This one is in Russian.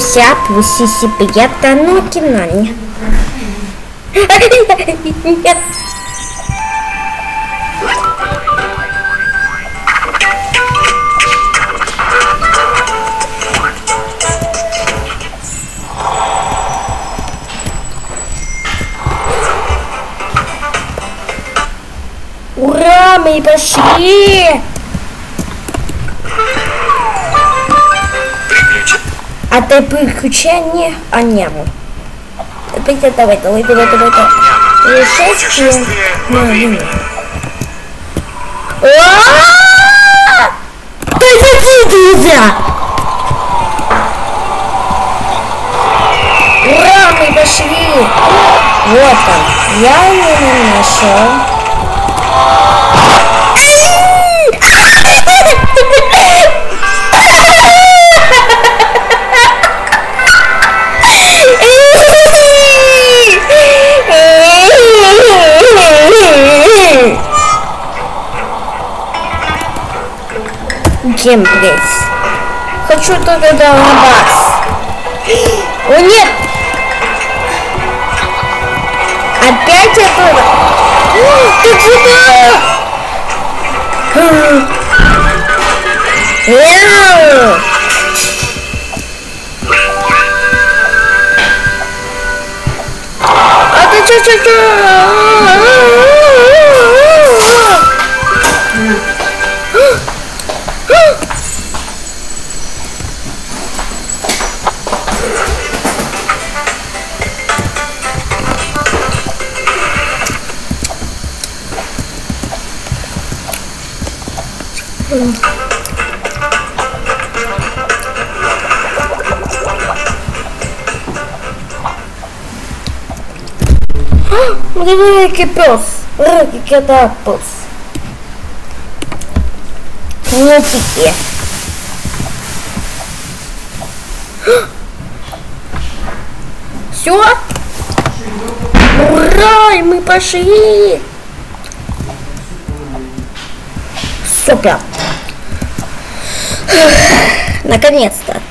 Ся, пусть си приятно, но кино не. Нет. Ура, мы пошли! А ты приключения? А не было. Опять давай, давай, давай, давай, давай. Путешествие. Ну, ну. А-а-а! Позитивился! Ура, мы пошли! Вот он. Я его нашел. Геймплей. Хочу туда на бас. О нет! Опять оттуда? Ты куда? Мяу! А ты чё, Великий пес, великий катапус. Не тільки. Все? Ура, и мы пошли! Супер! Наконец-то!